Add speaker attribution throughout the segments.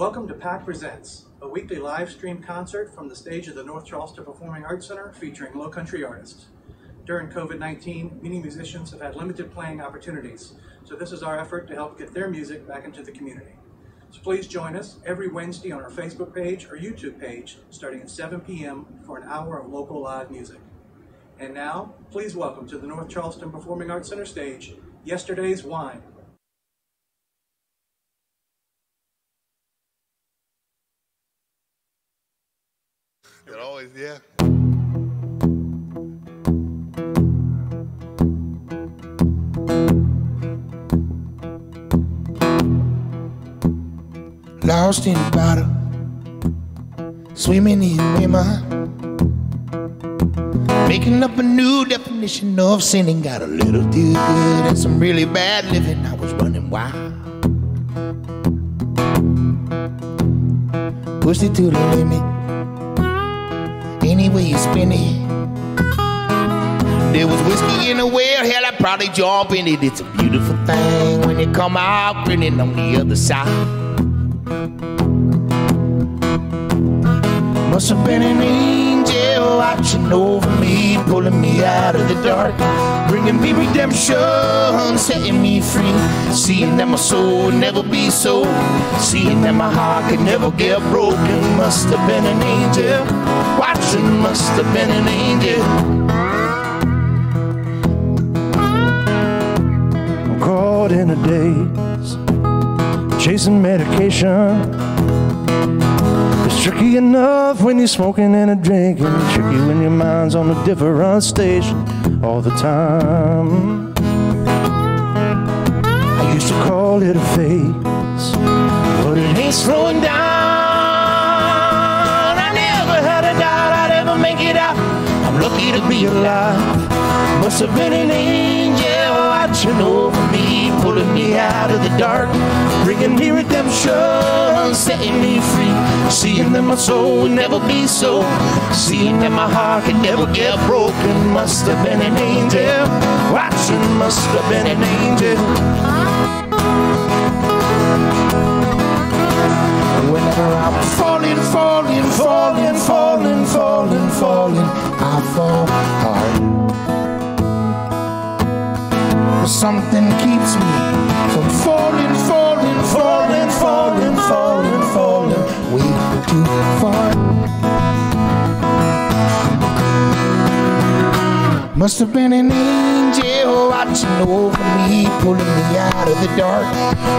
Speaker 1: Welcome to PAC Presents, a weekly live stream concert from the stage of the North Charleston Performing Arts Center featuring low country artists. During COVID-19, many musicians have had limited playing opportunities, so this is our effort to help get their music back into the community. So please join us every Wednesday on our Facebook page or YouTube page starting at 7 p.m. for an hour of local live music. And now, please welcome to the North Charleston Performing Arts Center stage, Yesterday's Wine.
Speaker 2: It always, yeah.
Speaker 3: Lost in the bottle, swimming in women, making up a new definition of sinning. Got a little too good and some really bad living. I was running wild, pushed it to the limit. Any way you spin it. There was whiskey in the well, hell, I probably jump in it. It's a beautiful thing when you come out grinning on the other side. Must have been an angel watching over me, pulling me out of the dark, bringing me redemption, setting me free. Seeing that my soul would never be so, seeing that my heart could never get broken. Must have been an angel watching, must have been an angel.
Speaker 4: I'm caught in a daze, chasing medication. It's tricky enough when you're smoking and a drinking, tricky when your mind's on a different station all the time. I used to call it a phase, but it ain't slowing down. To be alive. Must have been an angel watching over me, pulling me out of the dark, bringing me redemption, setting me free. Seeing that my soul would never be so, seeing that my heart could never get broken. Must have been an angel watching, must have been an angel. Whenever I'm falling, falling, falling, falling, falling, falling, I fall hard. Something keeps me from falling, falling, falling, falling, falling, falling way too far. Must have been an angel watching over me, pulling me out of the dark,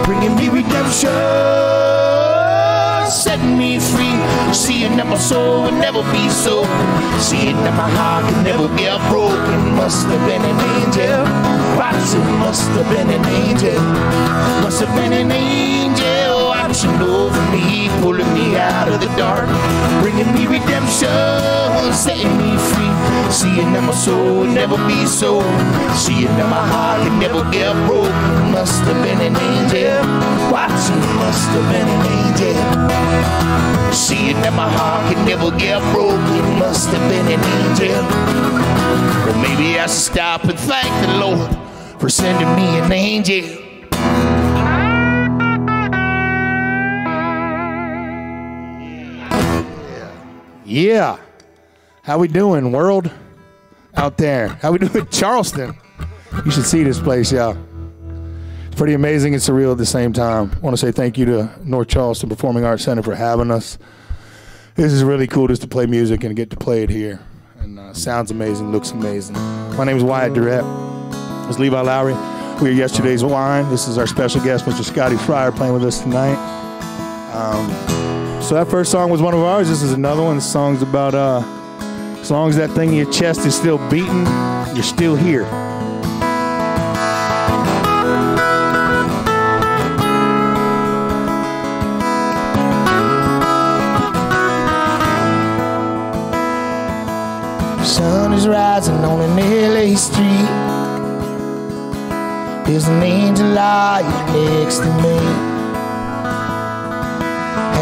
Speaker 4: bringing me redemption, setting me free. Seeing that my soul would never be so, seeing that my heart could never get broken. Must have been an angel watching, must have been an angel, must have been an angel watching over me, pulling me out of the dark, bringing me redemption, setting me free. Seeing that my soul would never be so, seeing that my heart could never get broken. Must have been an angel watching, must have been an angel. Seeing that my heart could never get broken. Must have been an angel. Or maybe I should stop and thank the Lord for sending me an angel.
Speaker 5: Yeah. How we doing, world? Out there. How we doing, Charleston? You should see this place, yeah. It's pretty amazing and surreal at the same time. I want to say thank you to North Charleston Performing Arts Center for having us. This is really cool just to play music and get to play it here. And uh, sounds amazing, looks amazing. My name is Wyatt Durrette. This is Levi Lowrey. We are yesterday's wine. This is our special guest, Mr. Scotty Fryer, playing with us tonight. Um, so that first song was one of ours. This is another one. The song's about uh, as long as that thing in your chest is still beating, you're still here.
Speaker 3: Sun is rising on an LA street. There's an angel lying next to me.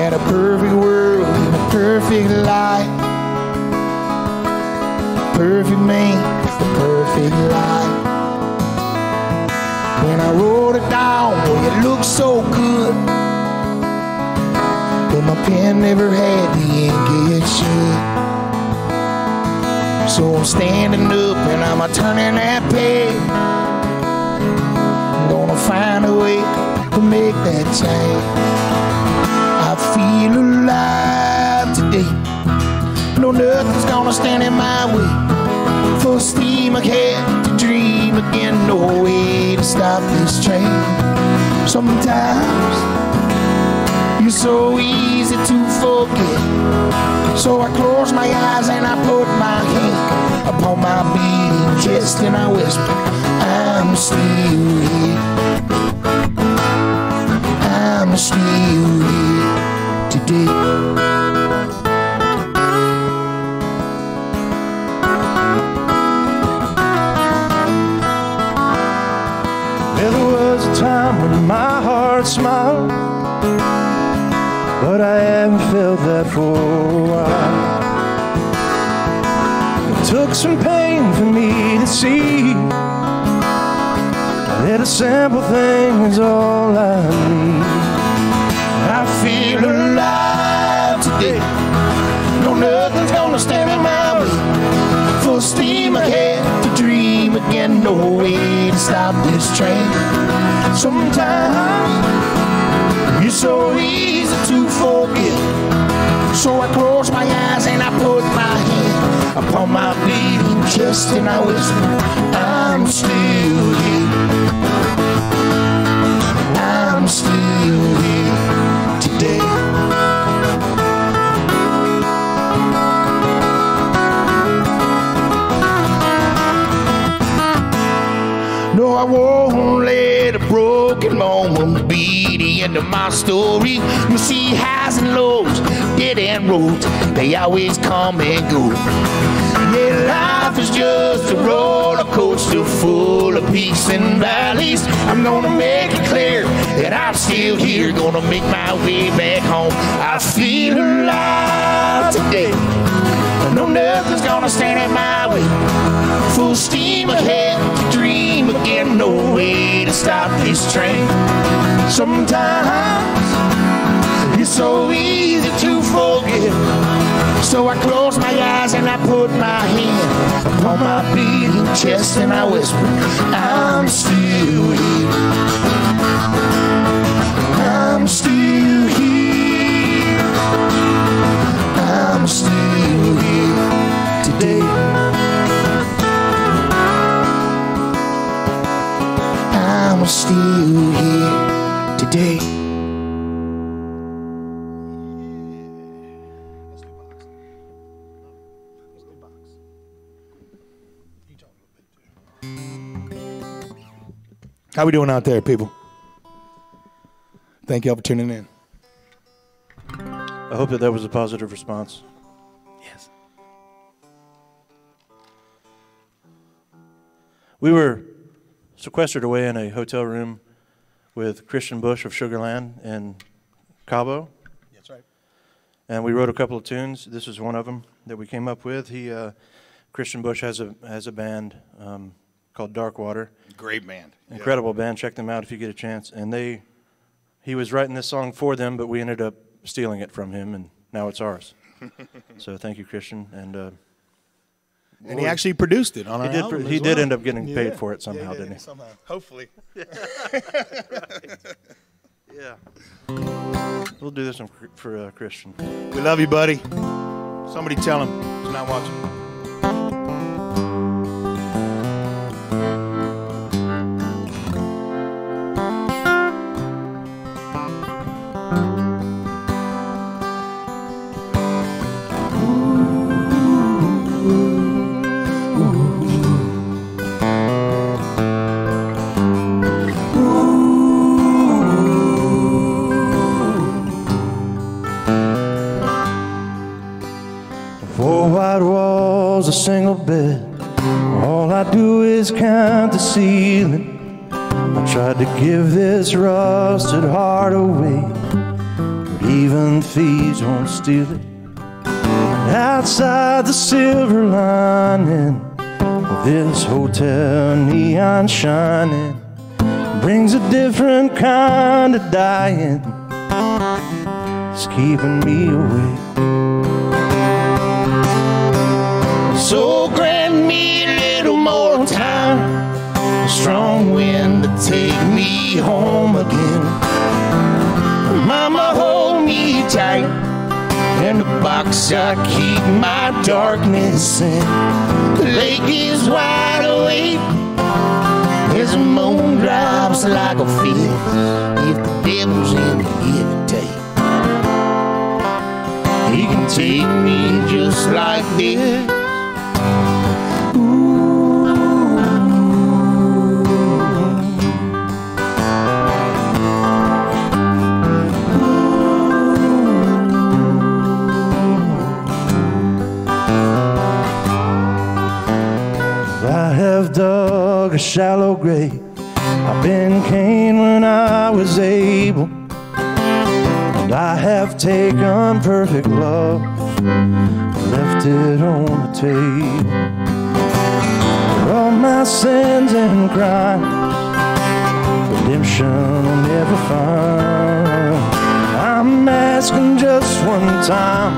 Speaker 3: Had a perfect world in a perfect life. Perfect man, the perfect life. When I wrote it down, boy, it looked so good.
Speaker 4: But my pen never had the ink yet shut. So I'm standing up and I'm a turning that page. I'm gonna find a way to make that change. Feel alive today. No nothing's gonna stand in my way. Full steam ahead to dream again. No way to stop this train. Sometimes you're so easy to forget. So I close my eyes and I put my hand upon my beating chest and I whisper, I'm still here. I'm still here today.
Speaker 6: There was a time when my heart smiled, but I haven't felt that for a while. It took some pain for me to see that a simple thing is all I need.
Speaker 4: I feel alive today. No, nothing's gonna stand in my way. Full steam ahead to dream again. No way to stop this train. Sometimes you're so easy to forget. So I close my eyes and I put my hand upon my beating chest and I whisper, I'm still here. I'm still here I won't let a broken moment be the end of my story. You see highs and lows, dead end roads, they always come and go. Yeah, life is just a roller coaster full of peaks and valleys. I'm gonna make it clear that I'm still here, gonna make my way back home. I feel alive today. No, nothing's gonna stand in my way. Full steam ahead, dream again. No way to stop this train. Sometimes it's so easy to forget. So I close my eyes and I put my hand upon my beating chest and I whisper, I'm still here. I'm still here. I'm still here today. I'm still here today.
Speaker 5: How we doing out there, people? Thank y'all for tuning in.
Speaker 6: I hope that that was a positive response. We were sequestered away in a hotel room with Christian Bush of Sugarland in Cabo.
Speaker 5: That's right.
Speaker 6: and we wrote a couple of tunes. This is one of them that we came up with. He, uh, Christian Bush, has a has a band um, called Dark Water.
Speaker 2: Great band.
Speaker 6: Incredible band. Check them out if you get a chance. And they, he was writing this song for them, but we ended up stealing it from him, and now it's ours. so thank you, Christian. And uh,
Speaker 5: And he actually produced it on
Speaker 6: he
Speaker 5: our
Speaker 6: did.
Speaker 5: album
Speaker 6: He
Speaker 5: as
Speaker 6: did
Speaker 5: well.
Speaker 6: end up getting paid
Speaker 5: Yeah.
Speaker 6: for it
Speaker 5: Yeah,
Speaker 6: somehow,
Speaker 5: did,
Speaker 6: didn't he?
Speaker 5: Somehow.
Speaker 2: Hopefully.
Speaker 6: Yeah. We'll do this one for, for uh, Christian.
Speaker 5: We love you, buddy. Somebody tell him he's not watching.
Speaker 6: Steal it. Outside the silver lining this hotel, neon shining brings a different kind of dying. It's keeping me awake.
Speaker 4: So grant me a little more time, a strong wind to take me home again. In the box I keep my darkness in. The lake is wide awake, as the moon drops like a fist. If the devil's in the give and take, he can take me just like this.
Speaker 6: Shallow grave. I've been Cain when I was able. And I have taken perfect love, left it on the table. For all my sins and crimes, redemption I'll never find. I'm asking just one time,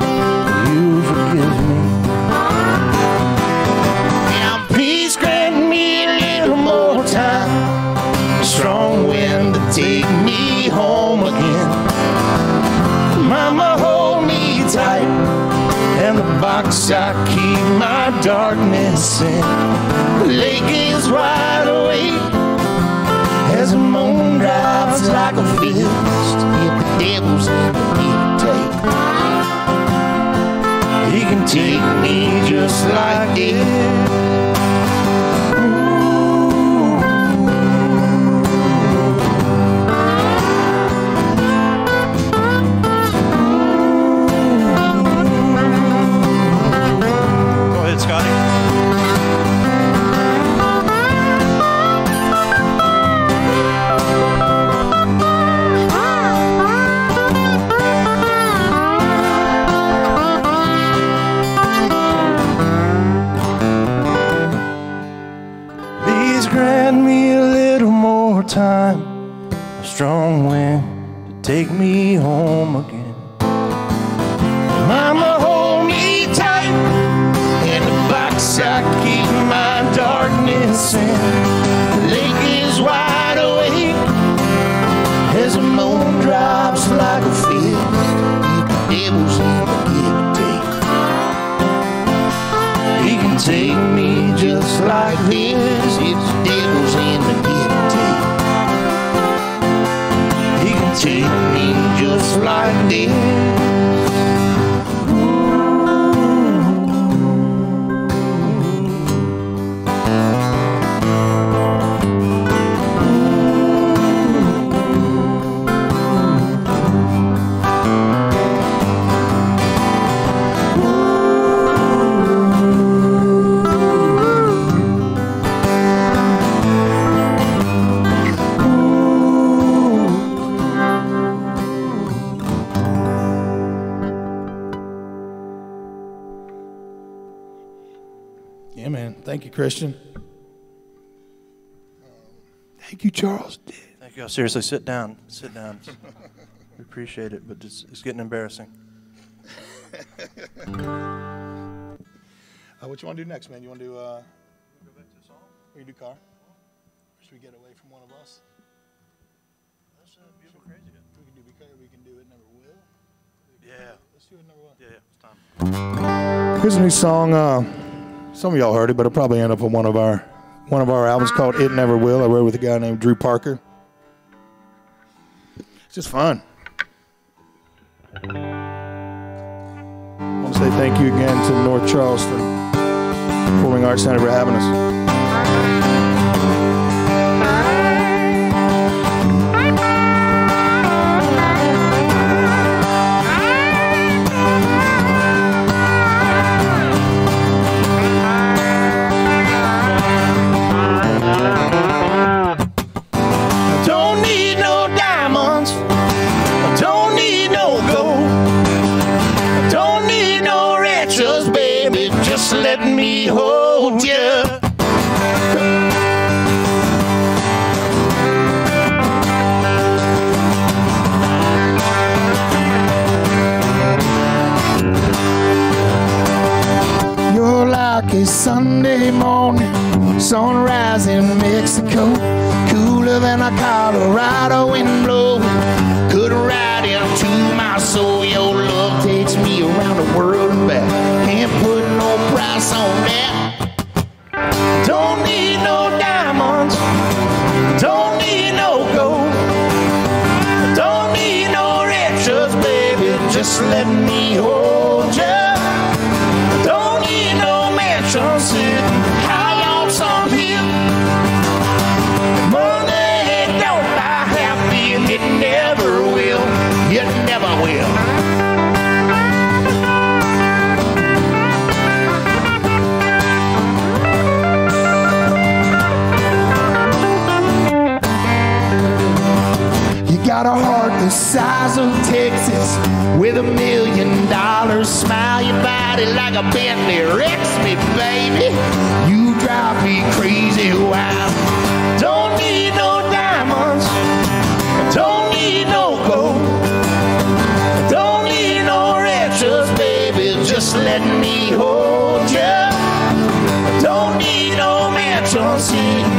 Speaker 4: box I keep my darkness in. The lake is wide awake. As the moon drops like a fist. If the devil's in the take. He can take me just like this.
Speaker 5: Christian. Thank you, Charles.
Speaker 6: Thank you. Seriously, sit down. Sit down. we appreciate it, but it's, it's getting embarrassing.
Speaker 5: Uh, what you want to do next, man? You want to do? Uh, we do car. Or should we get away from one of us?
Speaker 6: That's uh, beautiful crazy.
Speaker 5: We can do Be Clear. We can do it. Never will.
Speaker 6: Yeah.
Speaker 5: Let's do it. Never will.
Speaker 6: Yeah, yeah, it's time.
Speaker 5: Here's a new song. Uh, some of y'all heard it, but it'll probably end up on one of our one of our albums called "It Never Will." I wrote with a guy named Drew Parker. It's just fun. I want to say thank you again to North Charleston Performing Arts Center for having us.
Speaker 4: Colorado wind a Bentley wrecks me, baby. You drive me crazy wild. Don't need no diamonds. Don't need no gold. Don't need no riches, baby. Just let me hold you. Don't need no mansion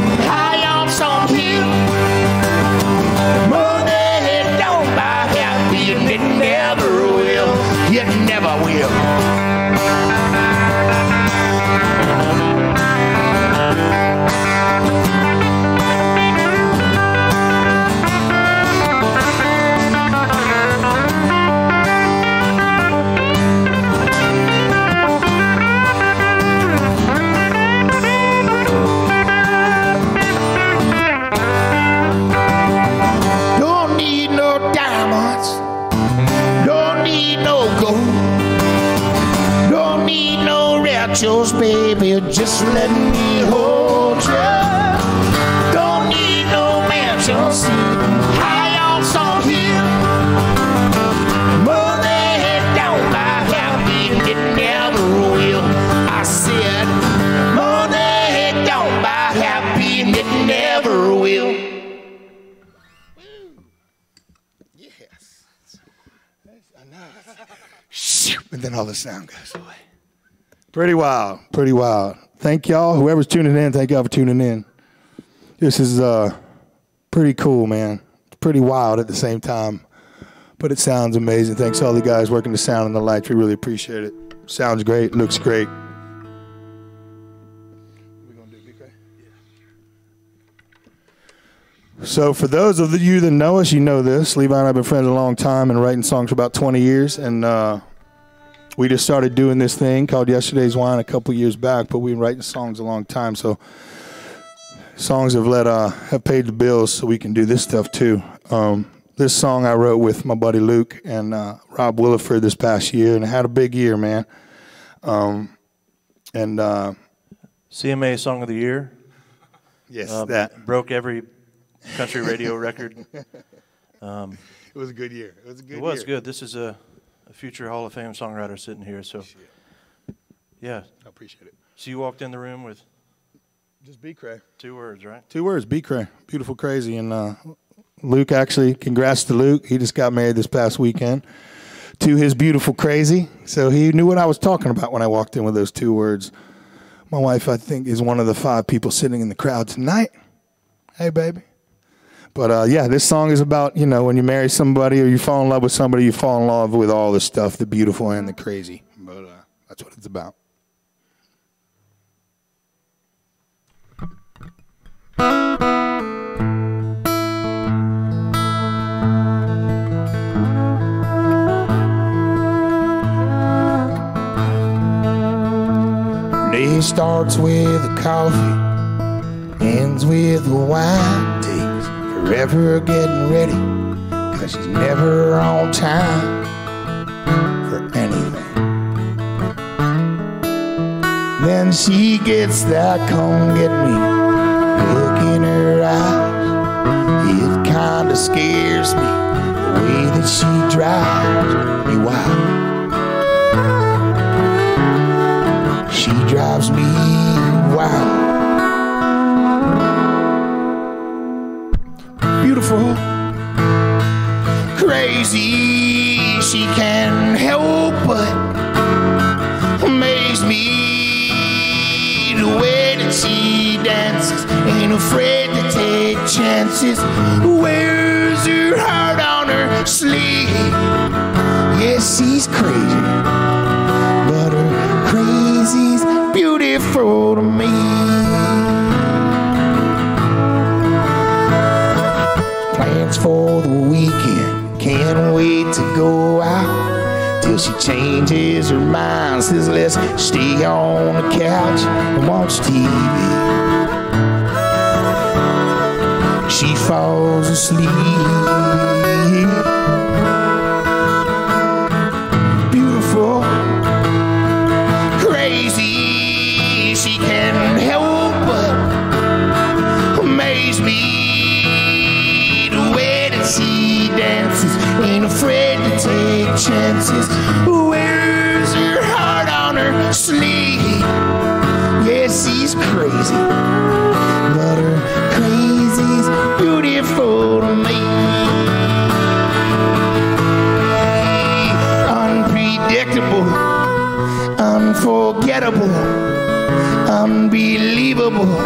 Speaker 4: baby. Just let me hold you. Don't need no mansions high on some hill. Money don't buy happy, and it never will. I said, money don't buy happy, and it never will. Yes. That's nice.
Speaker 5: And then all the sound goes. Pretty wild. Pretty wild. Thank y'all. Whoever's tuning in, thank y'all for tuning in. This is uh, pretty cool, man. Pretty wild at the same time. But it sounds amazing. Thanks to all the guys working the sound and the lights. We really appreciate it. Sounds great. Looks great. So, for those of you that know us, you know this. Levi and I have been friends a long time and writing songs for about 20 years. And uh, we just started doing this thing called Yesterday's Wine a couple years back, but we've been writing songs a long time. So, songs have let uh, have paid the bills so we can do this stuff too. Um, this song I wrote with my buddy Luke and uh, Rob Williford this past year, and it had a big year, man. Um, and uh,
Speaker 6: CMA Song of the Year.
Speaker 5: yes,
Speaker 6: Uh,
Speaker 5: that
Speaker 6: broke every country radio record.
Speaker 5: it was a good year. It was a good
Speaker 6: It was
Speaker 5: year.
Speaker 6: good. This is a, a future Hall of Fame songwriter sitting here. So, yeah.
Speaker 5: I appreciate it.
Speaker 6: So you walked in the room with
Speaker 5: Just be cray.
Speaker 6: two words, right?
Speaker 5: Two words, be cray. Beautiful, crazy. And uh, Luke, actually, congrats to Luke. He just got married this past weekend to his beautiful, crazy. So he knew what I was talking about when I walked in with those two words. My wife, I think, is one of the five people sitting in the crowd tonight. Hey, baby. But uh, yeah, this song is about, you know, when you marry somebody or you fall in love with somebody, you fall in love with all the stuff, the beautiful and the crazy. But uh, that's what it's about. Day starts with a coffee, ends with a wine. Forever getting ready, cause she's never on time for anything. Then she gets that come get me look in her eyes. It kinda scares me the way that she drives me wild. She drives me wild. Crazy, she can't help but amaze me. The way that she dances ain't
Speaker 4: afraid to take chances. Wears her heart on her sleeve. Yes, she's crazy, she changes her mind. Says let's stay on the couch and watch TV. She falls asleep. Unforgettable, unbelievable.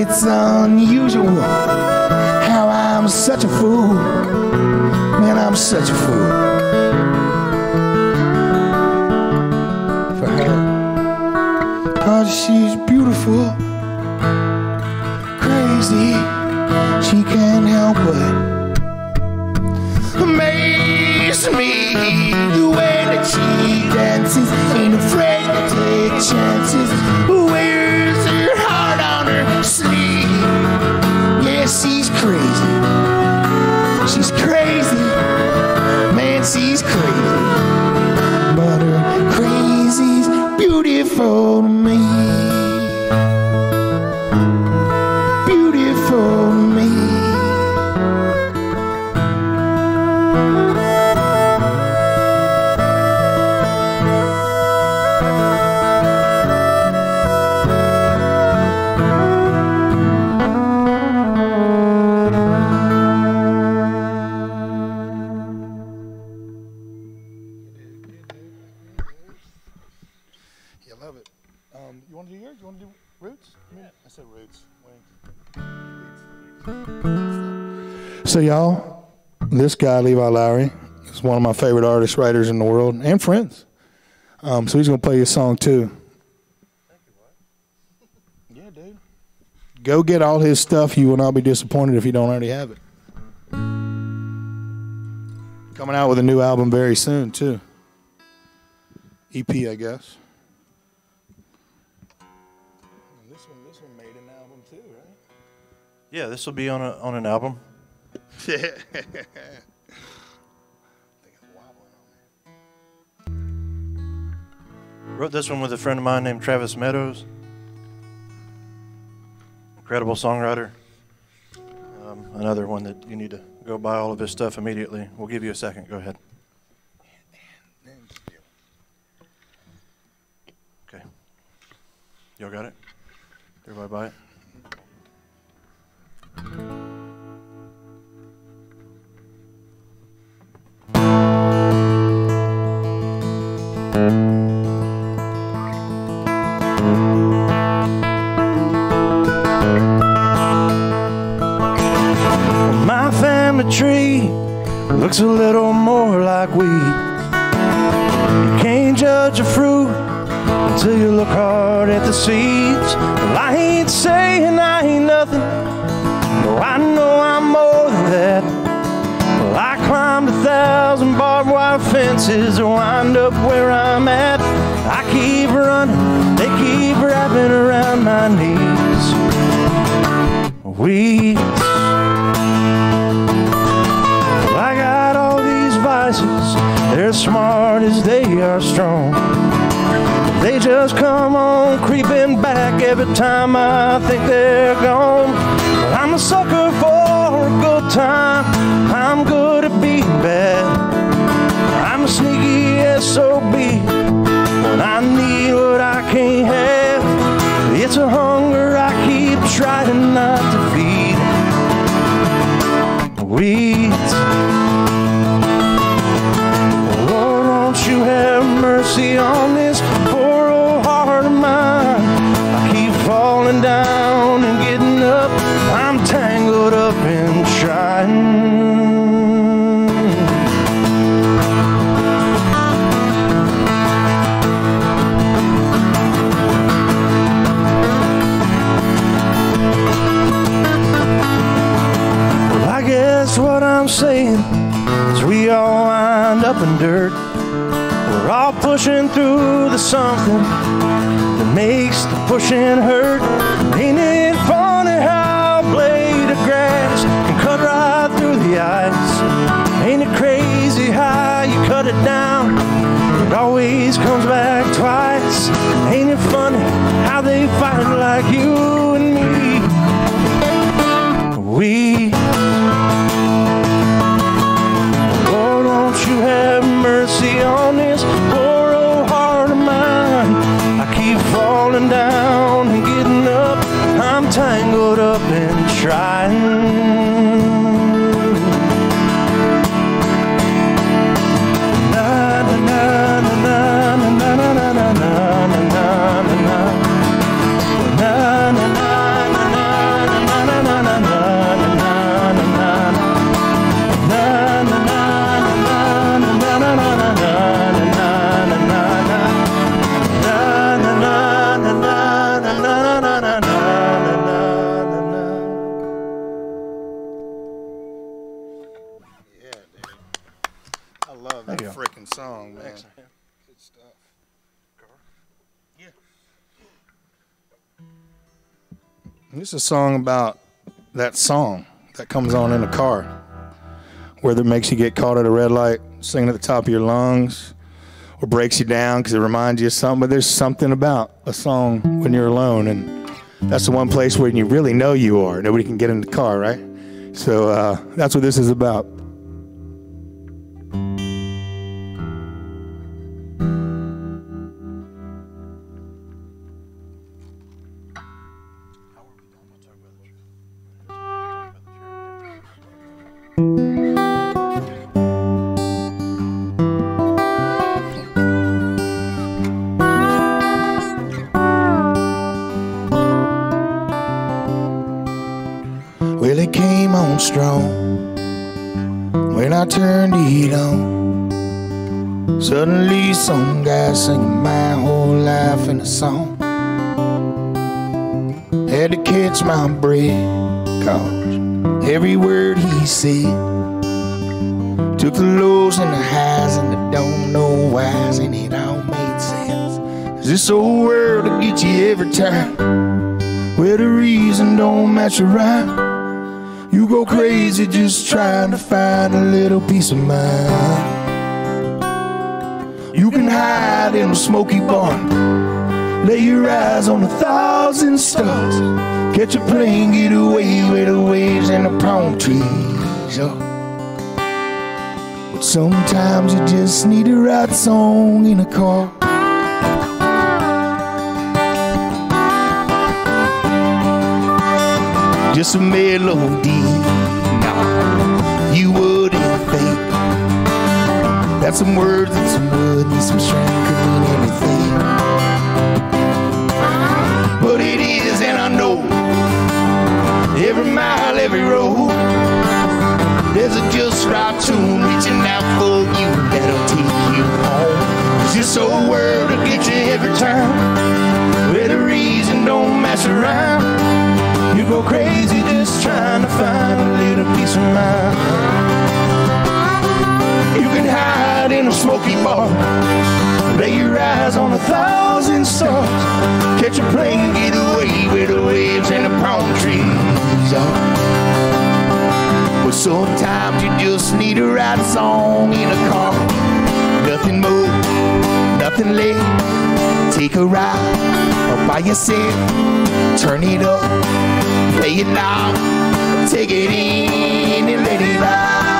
Speaker 4: It's unusual how I'm such a fool. Man, I'm such a fool.
Speaker 5: So y'all, this guy Levi Lowrey is one of my favorite artists, writers in the world, and friends. Um, so he's gonna play you a song too. Yeah, dude. Go get all his stuff. You will not be disappointed if you don't already have it. Coming out with a new album very soon too. EP, I guess. This one, this one made an album too, right?
Speaker 7: Yeah, this will be on a on an album.
Speaker 8: Yeah.
Speaker 7: Wrote this one with a friend of mine named Travis Meadows. Incredible songwriter. Um, another one that you need to go buy all of his stuff immediately. We'll give you a second. Go ahead. Okay. Y'all got it? Everybody buy it?
Speaker 6: My family tree looks a little more like weeds. You can't judge a fruit until you look hard at the seeds. Well, I ain't saying I ain't nothing. No, I know I'm more than that. Well, I thousand barbed wire fences wind up where I'm at. I keep running, they keep wrapping around my knees. Weeds. Well, I got all these vices. They're smart as they are strong. They just come on creeping back every time I think they're something that makes the pushing hurt. This
Speaker 5: is a song about that song that comes on in a car, whether it makes you get caught at a red light, singing at the top of your lungs, or breaks you down because it reminds you of something. But there's something about a song when you're alone, and that's the one place where you really know you are. Nobody can get in the car, right? So uh, that's what this is about.
Speaker 4: Of mind. You can hide in a smoky barn, lay your eyes on a thousand stars, catch a plane, get away with the waves and the palm trees. But sometimes you just need to write a song in a car. just a melody. Some words and some wood and some strength could mean anything. But it is, and I know every mile, every road, there's a just right tune reaching out for you that'll take you home. home. 'Cause this old world will get you every time. Where the reason don't mess around. You go crazy just trying to find a little peace of mind. You can hide in a smoky bar, lay your eyes on a thousand stars, catch a plane, get away with the waves and the palm trees. Uh, oh. Well, sometimes you just need to write a song in a car. Nothing more, nothing less. Take a ride or by yourself, turn it up play it loud, take it in and let it out.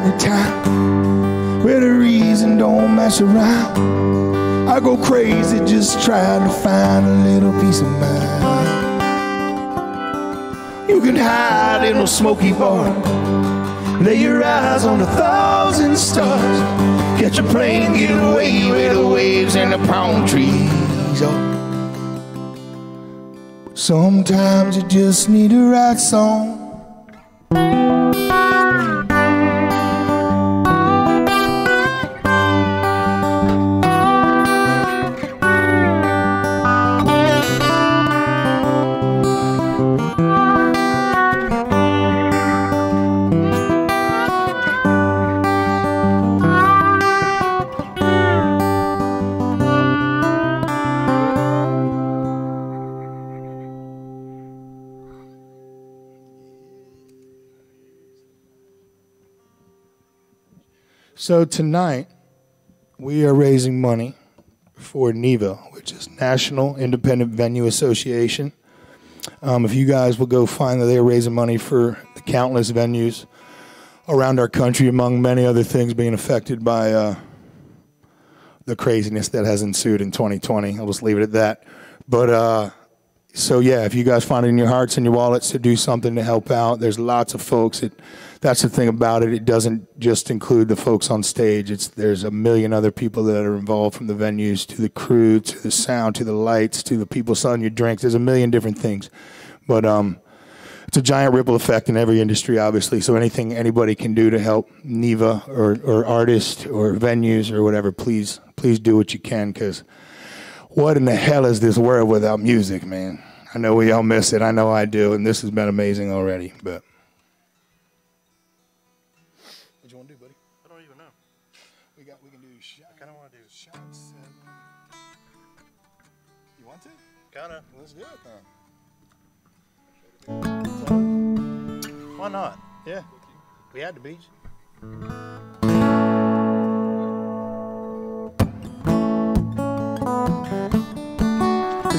Speaker 4: Every time. Where the reason don't mess around. I go crazy just trying to find a little peace of mind. You can hide in a smoky bar. Lay your eyes on a thousand stars. Catch a plane, get away with the waves and the palm trees. Oh. Sometimes you just need a right song.
Speaker 5: So tonight, we are raising money for NIVA, which is National Independent Venue Association. Um, if you guys will go find that they are raising money for the countless venues around our country, among many other things being affected by uh, the craziness that has ensued in 2020. I'll just leave it at that. But uh, so yeah, if you guys find it in your hearts and your wallets to do something to help out, there's lots of folks. It, that's the thing about it. It doesn't just include the folks on stage. It's there's a million other people that are involved, from the venues to the crew to the sound to the lights to the people selling your drinks. There's a million different things, but um, it's a giant ripple effect in every industry, obviously. So anything anybody can do to help NIVA or or artists or venues or whatever, please please do what you can because what in the hell is this world without music, man? I know we all miss it. I know I do, and this has been amazing already. But what you want to do, buddy?
Speaker 2: I don't even know.
Speaker 5: We got. We can do. Shot,
Speaker 2: I kind of want to do.
Speaker 5: shots. You want to?
Speaker 2: Kind of.
Speaker 5: Let's do it then.
Speaker 2: Why not? Yeah. We had the beach.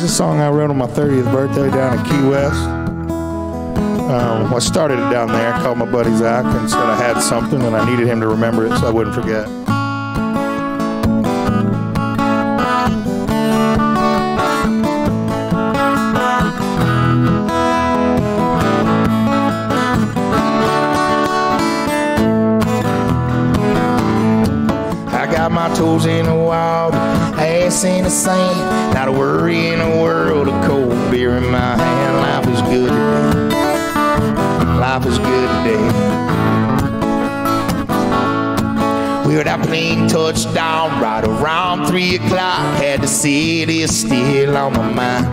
Speaker 5: It's a song I wrote on my 30th birthday down in Key West. Um, I started it down there, I called my buddy Zac, and said I had something and I needed him to remember it so I wouldn't forget.
Speaker 4: I got my toes in the water, in the sand. Not a worry in the world, a cold beer in my hand. Life is good today. Life is good today. Well, that plane touched down right around three o'clock. Had the city still on my mind.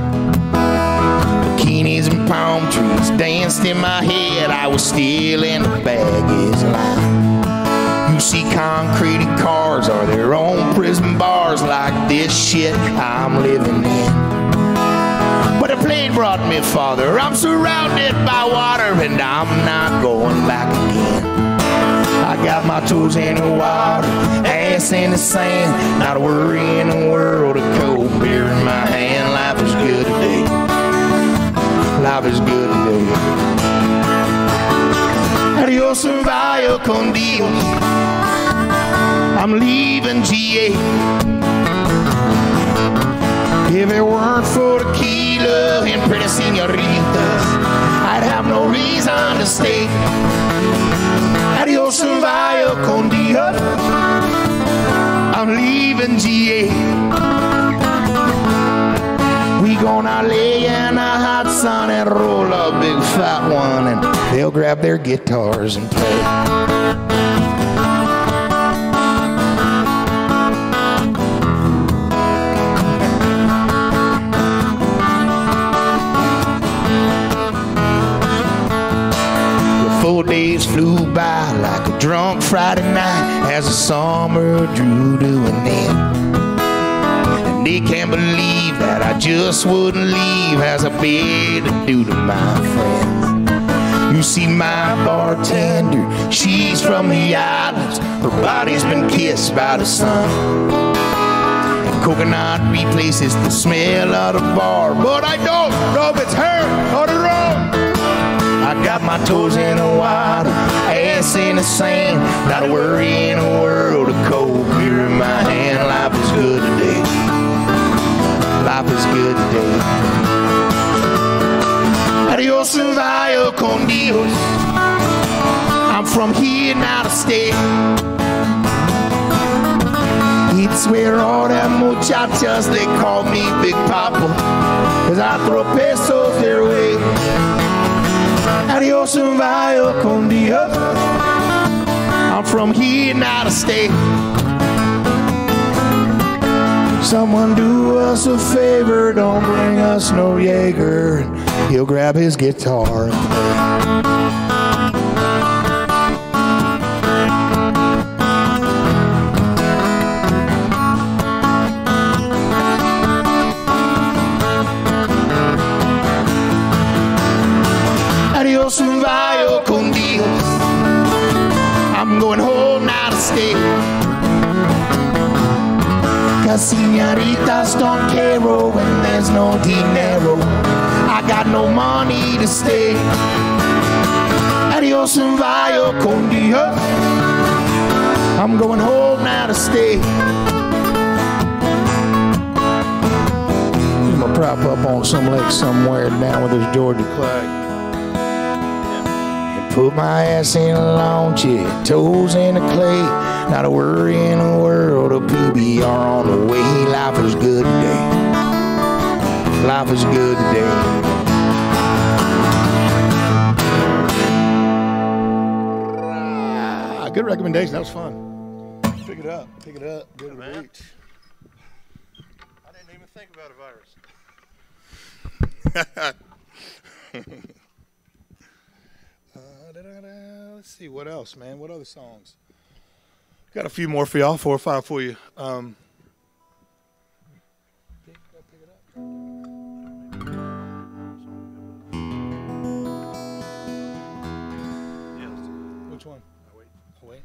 Speaker 4: Bikinis and palm trees danced in my head. I was still in the baggage line. You see concrete and cars are their own prison bars like this shit I'm living in. But a plane brought me farther. I'm surrounded by water and I'm not going back again. I got my toes in the water, ass in the sand. Not a worry in the world, a cold beer in my hand. Life is good today. Life is good today. And vaya con Dios. I'm leaving GA. If it weren't for tequila and pretty senoritas, I'd have no reason to stay. Adios and vaya con Dios. I'm leaving GA. We gonna lay in the hot sun and roll a big fat one, and they'll grab their guitars and play. By like a drunk Friday night as the summer drew to an end. And they can't believe that I just wouldn't leave as I bid adieu to my friends. You see my bartender, she's from the islands. Her body's been kissed by the sun. And coconut replaces the smell of the bar. But I don't know if it's her or the. I got my toes in the water, ass in the sand. Not a worry in the world, a cold beer in my hand. Life is good today. Life is good today. Adios vaya con Dios. I'm from here, not a state. where all them muchachas, they call me Big Papa. Cause I throw pesos their way. Adios and vaya con Dios. I'm from here, not a state. Someone do us a favor, don't bring us no Jaeger. He'll grab his guitar and play. And vaya con Dios. I'm going home out of state. Cause senoritas don't care oh, when there's no dinero. I got no money to stay. Adios and vaya con Dios. I'm going home now to stay. I'm gonna prop up on some lake somewhere down with this Georgia flag. And put my ass in a lawn chair, toes in the clay. Not a worry in the world, a PBR on the way. Life is good today. Life is good today.
Speaker 5: Ah, good recommendation. That was fun. Pick it up. Pick it up. Go to the
Speaker 2: man. I didn't even think about a virus.
Speaker 5: Let's see what else, man. What other songs? Got a few more for y'all, four or five for you. Um, which one?
Speaker 2: Wait.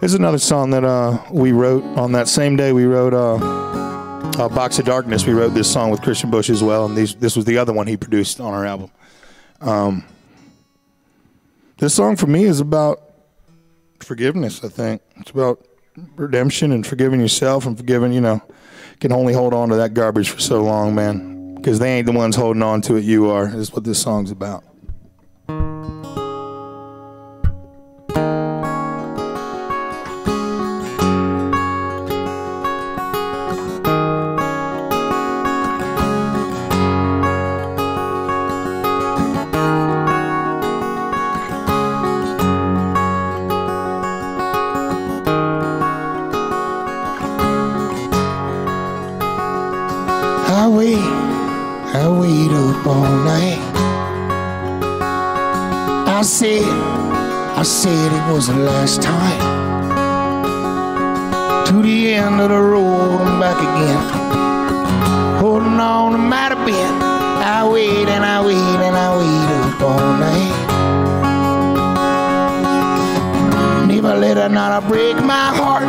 Speaker 5: There's another song that uh, we wrote on that same day. We wrote uh, uh, "Box of Darkness." We wrote this song with Christian Bush as well, and these, this was the other one he produced on our album. Um, this song for me is about forgiveness. I think it's about redemption and forgiving yourself and forgiving. You know, can only hold on to that garbage for so long, man, because they ain't the ones holding on to it. You are. Is what this song's about.
Speaker 4: Let another break my heart.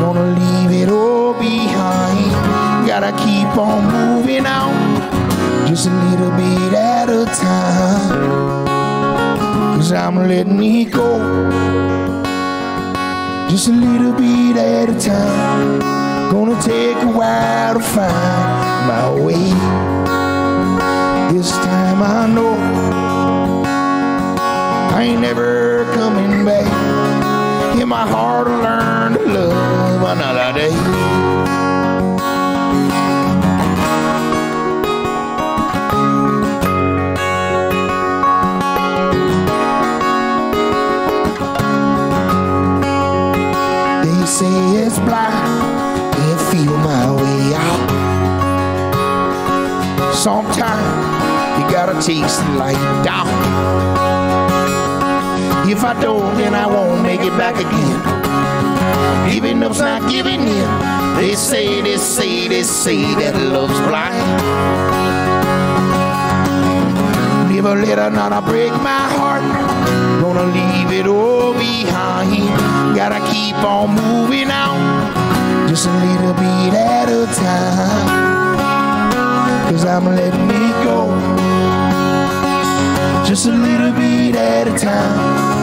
Speaker 4: Gonna leave it all behind. Gotta keep on moving on, just a little bit at a time. Cause I'm letting it go, just a little bit at a time. Gonna take a while to find my way. This time I know I ain't never coming back. In my heart, learn to love another day. They say it's blind, can't feel my way out. Sometimes you gotta taste the light down. If I don't, then I won't make it back again. Giving up's not giving in. They say, they say, they say that love's blind. Never let another break my heart. Gonna leave it all behind. Gotta keep on moving on. Just a little bit at a time. Cause I'm letting it go. Just a little bit at a time.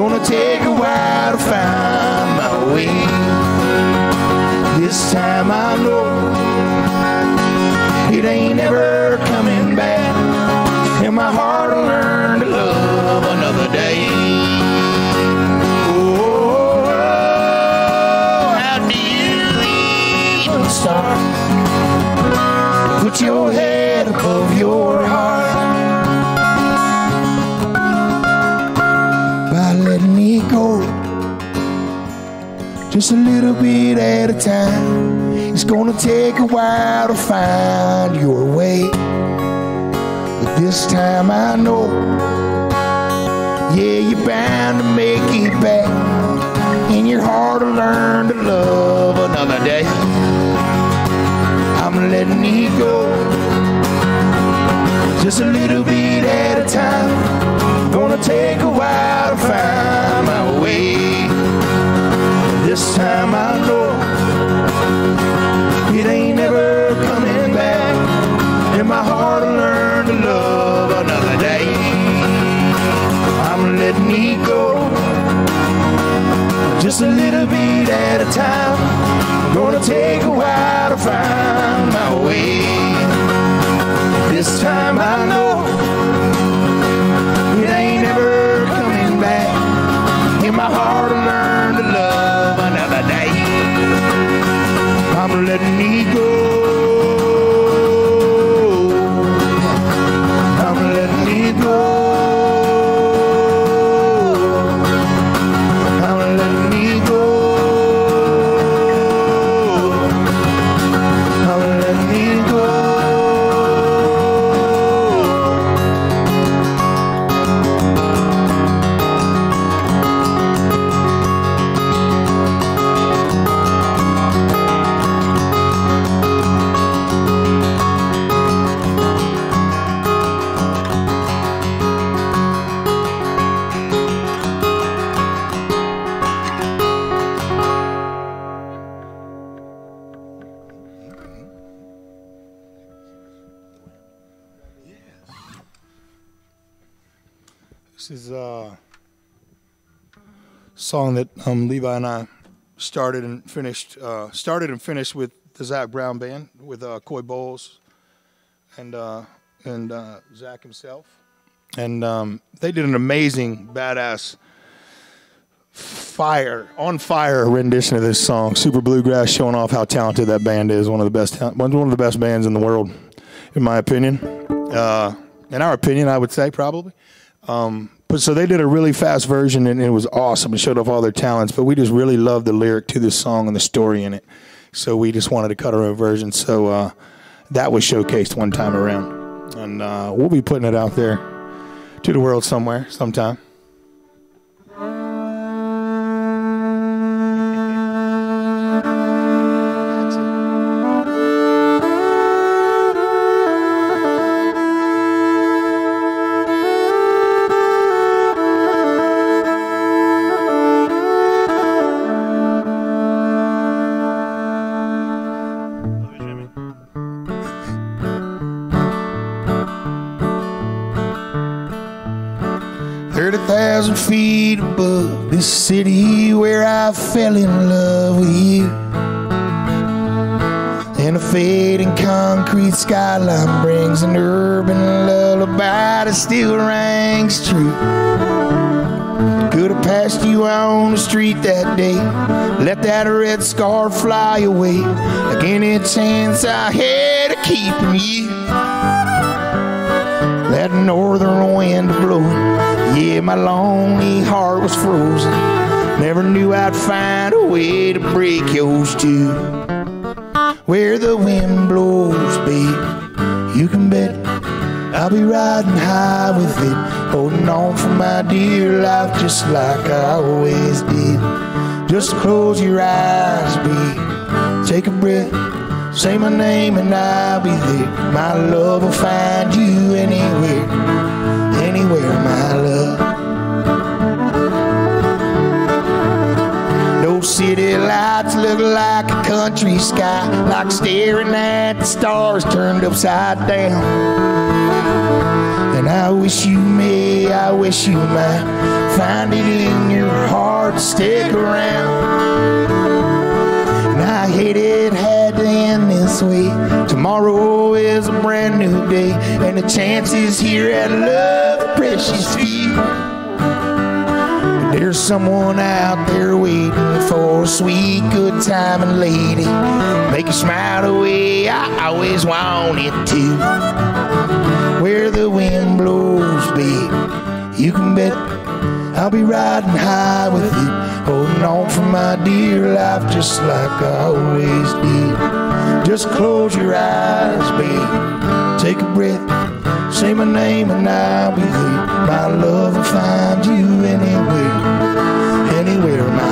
Speaker 4: Gonna take a while to find my way. This time I know it ain't ever coming back. And my heart will learn to love another day. Oh, start. Put your head above your Just a little bit at a time. It's gonna take a while to find your way. But this time I know, yeah, you're bound to make it back. And your heart will learn to love another day. I'm letting it go. Just a little bit at a time. Gonna take a while to find my way. This time I know it ain't ever coming back. And my heart will learn to love another day. I'm letting it go. Just a little bit at a time. Gonna take a while to find my way. This time I know I'm letting it go.
Speaker 5: Song that um, Levi and I started and finished. Uh, started and finished with the Zac Brown band with uh, Coy Bowles and uh, and uh, Zac himself, and um, they did an amazing, badass, fire on fire rendition of this song. Super bluegrass, showing off how talented that band is. One of the best, one of the best bands in the world, in my opinion. Uh, in our opinion, I would say probably. Um, but so they did a really fast version and it was awesome. It showed off all their talents. But we just really loved the lyric to this song and the story in it. So we just wanted to cut our own version. So uh, that was showcased one time around, and uh, we'll be putting it out there to the world somewhere, sometime.
Speaker 4: Thousand feet above this city where I fell in love with you. And a fading concrete skyline brings an urban lullaby that still rings true. Could have passed you on the street that day, let that red scar fly away, like any chance I had of keeping you. That northern wind blowing, yeah, my lonely heart was frozen. Never knew I'd find a way to break yours too. Where the wind blows, babe, you can bet I'll be riding high with it, holding on for my dear life just like I always did. Just close your eyes, babe, take a breath. Say my name and I'll be there. My love will find you anywhere, lights look like a country sky, like staring at the stars turned upside down. And I wish you may, I wish you might find it in your heart to stick around. And I hate it had to end this way. Tomorrow is a brand new day, and the chances here at love precious few. There's someone out there waiting for a sweet, good time and lady. Make you smile the way I always wanted to. Where the wind blows, babe, you can bet I'll be riding high with you, holding on for my dear life just like I always did. Just close your eyes, babe, take a breath, say my name and I'll be there. My love will find you anywhere, anywhere, my love.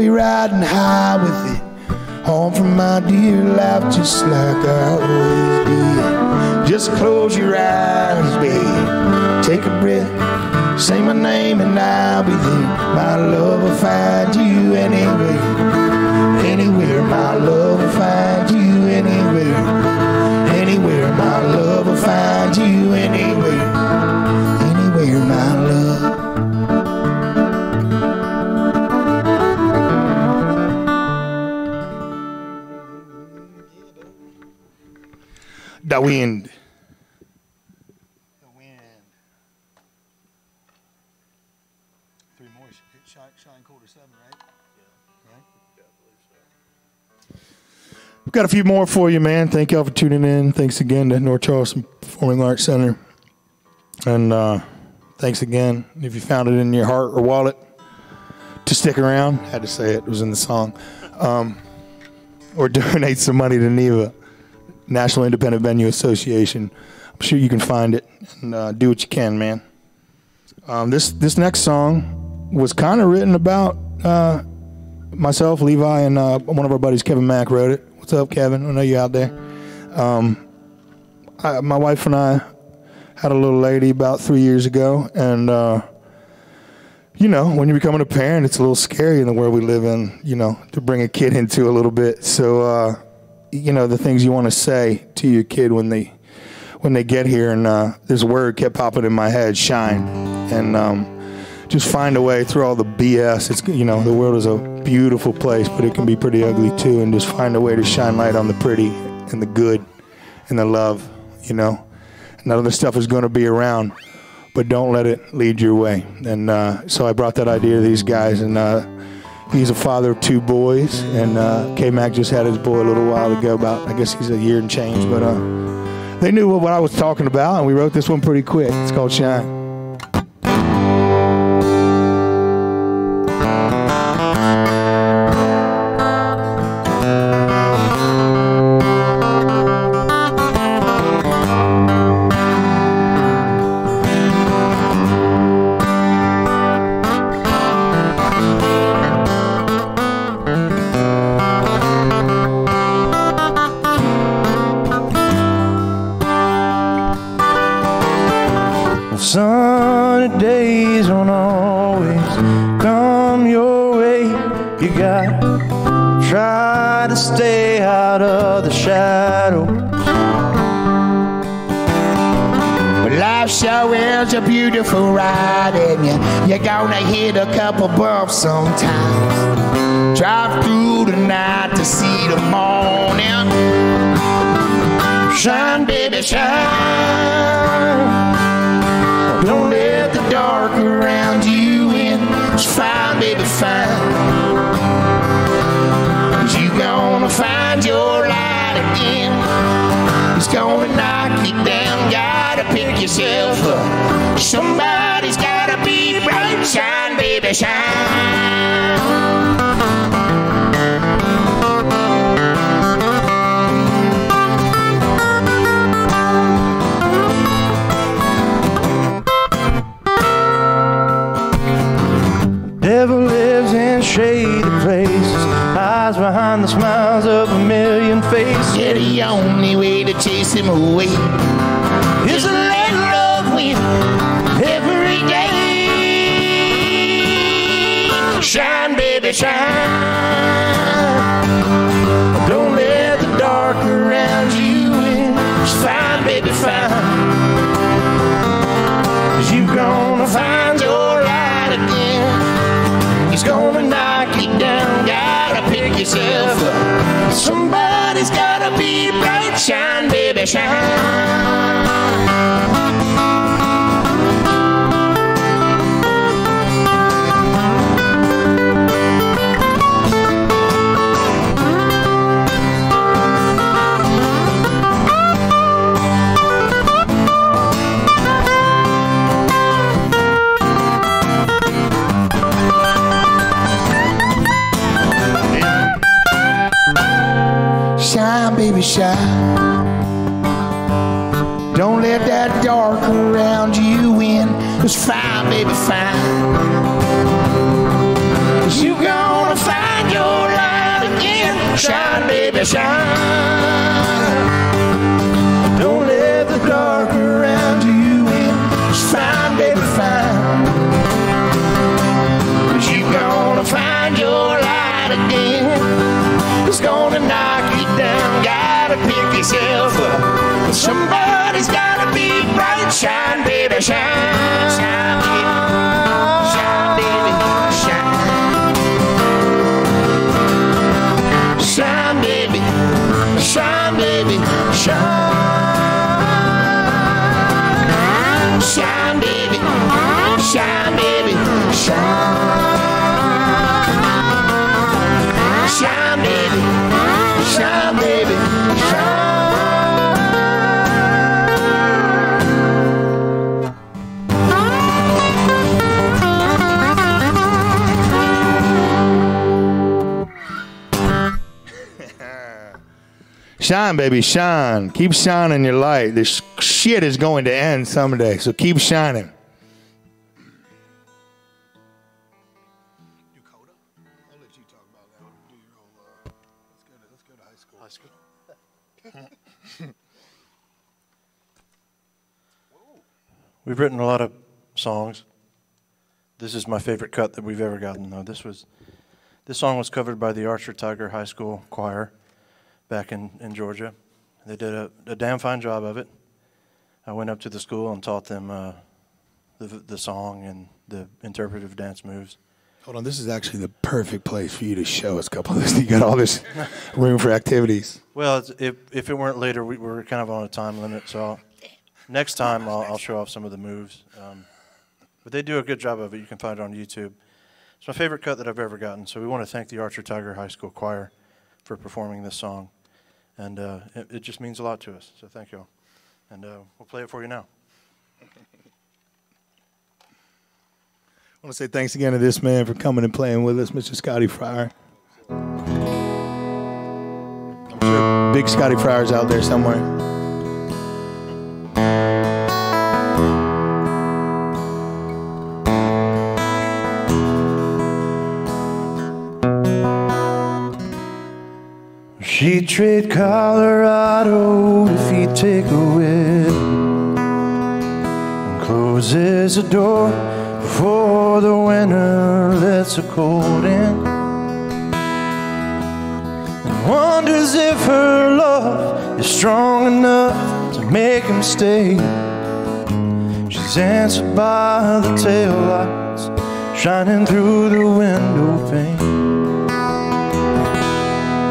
Speaker 4: Be riding high with it. Home from my dear life, just like I always did. Just close your eyes, babe. Take a breath. Say my name and I'll be there. My love will find you anywhere.
Speaker 5: We've got a few more for you, man. Thank y'all for tuning in. Thanks again to North Charleston Performing Arts Center. And uh, thanks again, if you found it in your heart or wallet, to stick around. Had to say it, it was in the song. Um, or donate some money to NIVA, National Independent Venue Association. I'm sure you can find it and uh, do what you can, man. Um, this this next song was kind of written about uh, myself, Levi, and uh, one of our buddies, Kevin Mack, wrote it. What's up, Kevin? I know you out there. Um, I, my wife and I had a little lady about three years ago, and uh, you know, when you're becoming a parent, it's a little scary in the world we live in. You know, to bring a kid into a little bit. So, uh, you know, the things you want to say to your kid when they when they get here, and uh, this word kept popping in my head: shine, and. Um, just find a way through all the BS. It's you know the world is a beautiful place, but it can be pretty ugly too. And just find a way to shine light on the pretty and the good and the love. You know, none of the stuff is going to be around, but don't let it lead your way. And uh, so I brought that idea to these guys, and uh, he's a father of two boys. And uh, K Mac just had his boy a little while ago. About I guess he's a year and change, but uh, they knew what I was talking about, and we wrote this one pretty quick. It's called Shine.
Speaker 4: Shine, baby, shine. Dark around you in. It's fine, baby, fine. You gonna find your light again. Shine, baby, shine.
Speaker 9: Don't let the dark around you in.
Speaker 4: It's fine, baby, fine. Cause you gonna find your light again. It's gonna knock you down, gotta pick yourself up. Somebody's gotta be shine, baby, shine, shine, baby, shine, baby, shine, shine, baby, shine, baby, shine, shine, baby, shine, baby, shine. Shine, baby. Shine. Shine,
Speaker 5: baby, shine. Keep shining your light. This shit is going to end someday, so keep shining.
Speaker 6: We've written a lot of songs. This is my favorite cut that we've ever gotten, though. This was, this song was covered by the Archer Tiger High School Choir back in, in Georgia. They did a, a damn fine job of it. I went up to the school and taught them uh, the, the song and the interpretive dance moves.
Speaker 5: Hold on, this is actually the perfect place for you to show us a couple of this. You got all this room for activities.
Speaker 6: Well, if, if it weren't later, we were kind of on a time limit, so I'll, next time I'll, I'll show off some of the moves. Um, but they do a good job of it. You can find it on YouTube. It's my favorite cut that I've ever gotten. So we want to thank the Archer Tiger High School Choir for performing this song. And uh, it, it just means a lot to us. So thank you all. And uh, we'll play it for you now.
Speaker 5: I want to say thanks again to this man for coming and playing with us, Mr. Scotty Fryer. I'm sure big Scotty Fryer's out there somewhere.
Speaker 6: She'd trade Colorado if he'd take with him. And closes the door before the winter lets the cold in. And wonders if her love is strong enough to make him stay. She's answered by the tail lights shining through the window pane.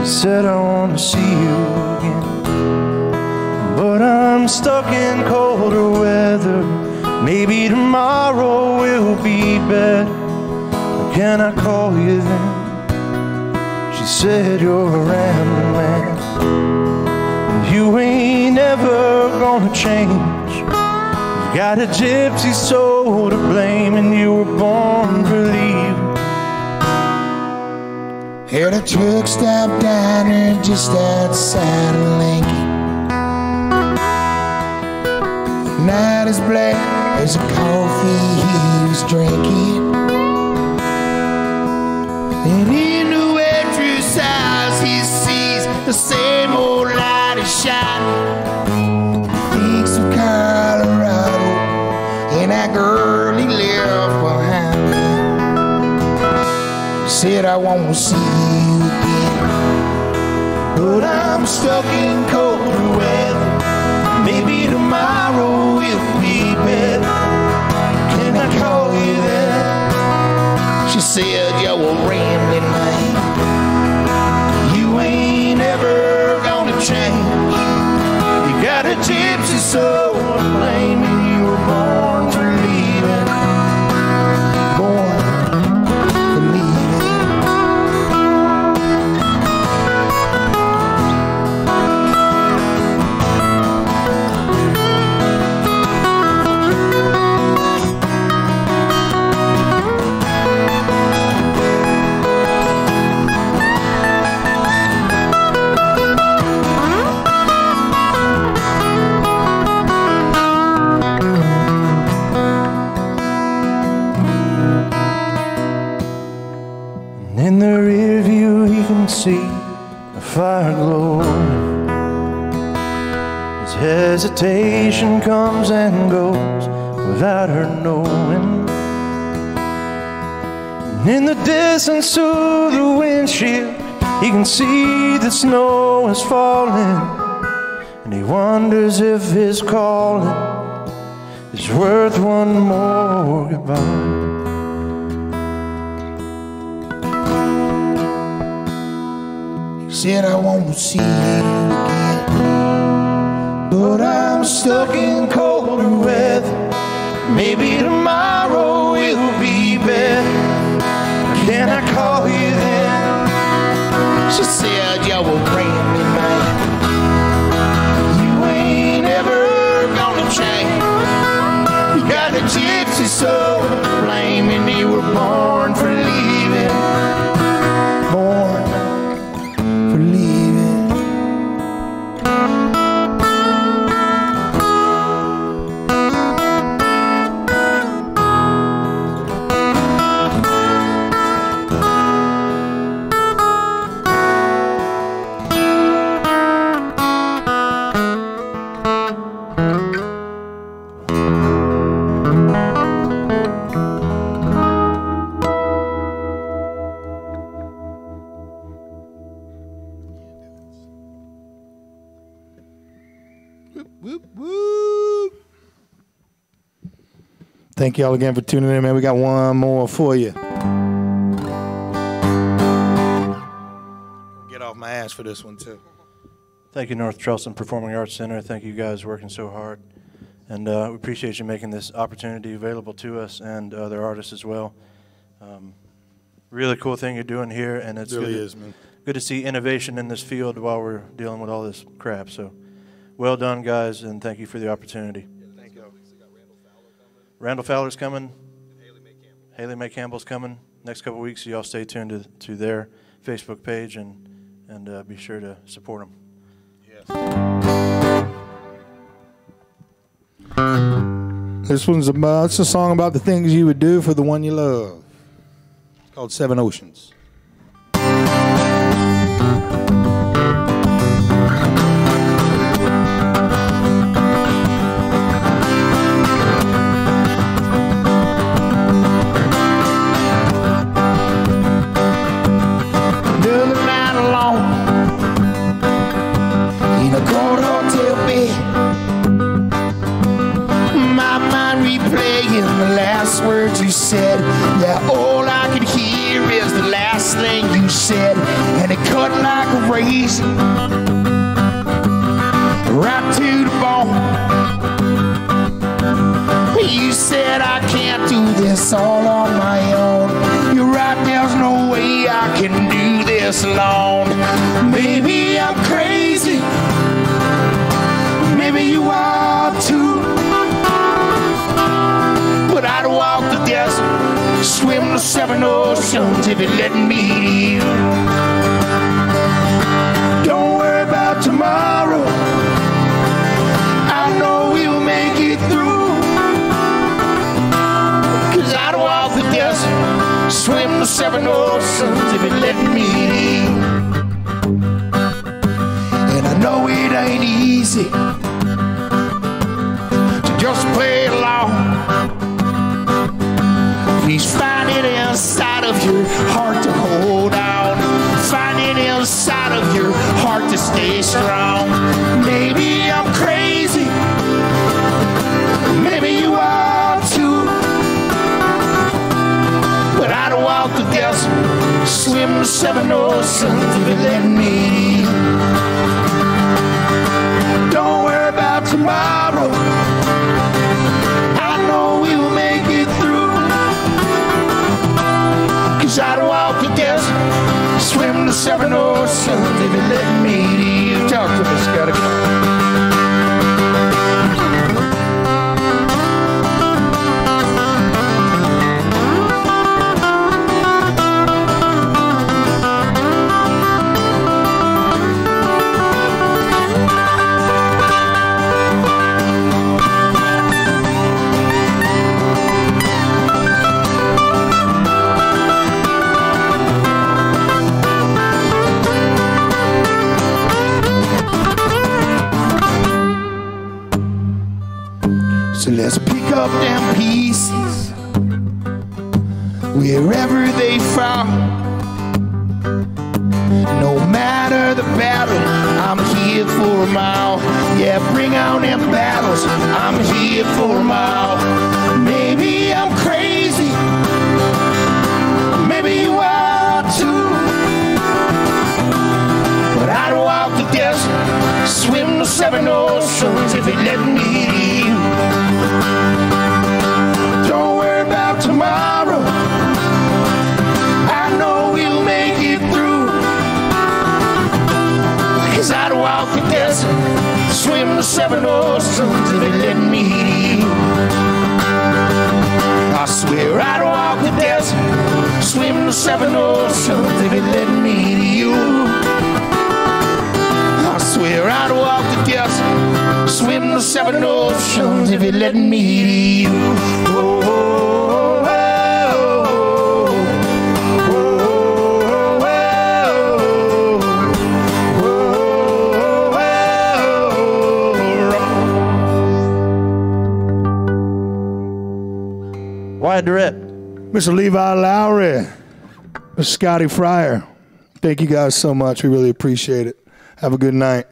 Speaker 6: Said, I want to see you again. But I'm stuck in colder weather. Maybe tomorrow will be better. Can I call you then? She said, You're a rambling man. You ain't ever gonna change. You got a gypsy soul
Speaker 4: truck stop diner just outside of Lincoln. Night as black as the coffee he was drinking. And in the waitress eyes he sees the same old light is shining. Thinks of Colorado and that girl he left behind. Said I won't see you I'm stuck in colder
Speaker 6: hesitation comes and goes without her knowing. And in the distance through the windshield, he can see the snow is falling. And he wonders if his calling is worth one more goodbye.
Speaker 4: Said I won't see you. But I'm stuck in colder weather. Maybe tomorrow will be better. Can I call you then? She said, You're a rambling man. You ain't ever gonna change. You got a gypsy soul, blaming you were born
Speaker 5: Thank y'all again for tuning in, man. We got one more for you. Get off my ass for this one too.
Speaker 6: Thank you, North Charleston Performing Arts Center. Thank you guys working so hard. And uh, we appreciate you making this opportunity available to us and other artists as well. Um, really cool thing you're doing here, and it's
Speaker 5: Really
Speaker 6: good,
Speaker 5: is, man.
Speaker 6: good to see innovation in this field while we're dealing with all this crap. So, well done, guys, and thank you for the opportunity.
Speaker 5: Thank y'all.
Speaker 6: Randall Fowler's coming. Haley May Campbell's coming next couple weeks. So y'all stay tuned to, to their Facebook page and and uh, be sure to support them. Yes.
Speaker 5: This one's about it's a song about the things you would do for the one you love. It's called Seven Oceans.
Speaker 4: Right to the bone. You said I can't do this all on my own. You're right, there's no way I can do this alone. Maybe I'm crazy. Maybe you are too. But I'd walk the desert, swim the seven oceans if it let me tomorrow. I know we'll make it through. Cause out of all the desert, swim the seven oceans if it let me. And I know it ain't easy to just play along. Please find it inside of your heart to hold on. Find it inside stay strong. Maybe I'm crazy. Maybe you are too. But I'd walk the desert, swim seven oceans if you let me. Don't worry about tomorrow. seven oceans if you let me.
Speaker 5: Mr. Levi Lowrey, Mr. Scotty Fryer. Thank you guys so much. We really appreciate it. Have a good night.